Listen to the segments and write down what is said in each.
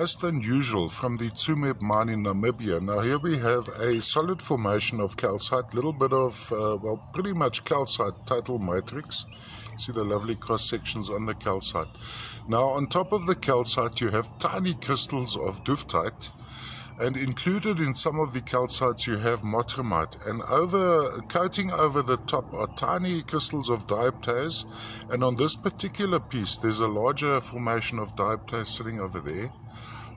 most unusual from the Tsumeb mine in Namibia. Now here we have a solid formation of calcite, little bit of, uh, well, pretty much calcite total matrix. See the lovely cross sections on the calcite. Now on top of the calcite you have tiny crystals of duftite and included in some of the calcites you have mottramite and over coating over the top are tiny crystals of dioptase. And on this particular piece there's a larger formation of dioptase sitting over there.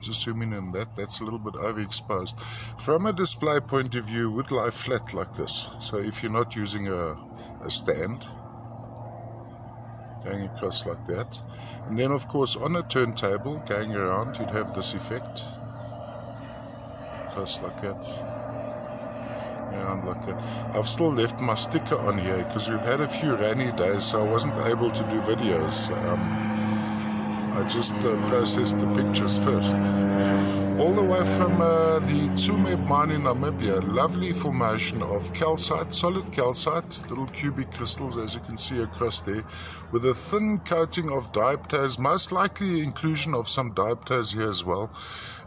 Just zooming in that. That's a little bit overexposed. From a display point of view would lie flat like this. So if you're not using a, a stand going across like that. And then of course on a turntable going around you'd have this effect close like that. Yeah, like that. I've still left my sticker on here because we've had a few rainy days, so I wasn't able to do videos. Um, I just uh, processed the pictures first. All the way from uh, the Tsumeb mine in Namibia, lovely formation of calcite, solid calcite, little cubic crystals as you can see across there, with a thin coating of dioptase, most likely inclusion of some dioptase here as well.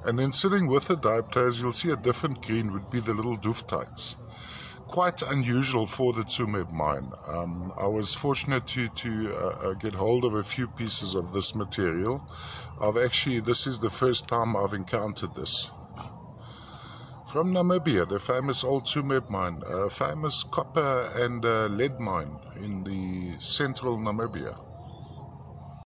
And then sitting with the dioptase, you'll see a different green would be the little duftites. Quite unusual for the Tsumeb mine. Um, I was fortunate to, to uh, uh, get hold of a few pieces of this material. I've actually, this is the first time I've encountered this. From Namibia, the famous old Tsumeb mine, a famous copper and uh, lead mine in the central Namibia.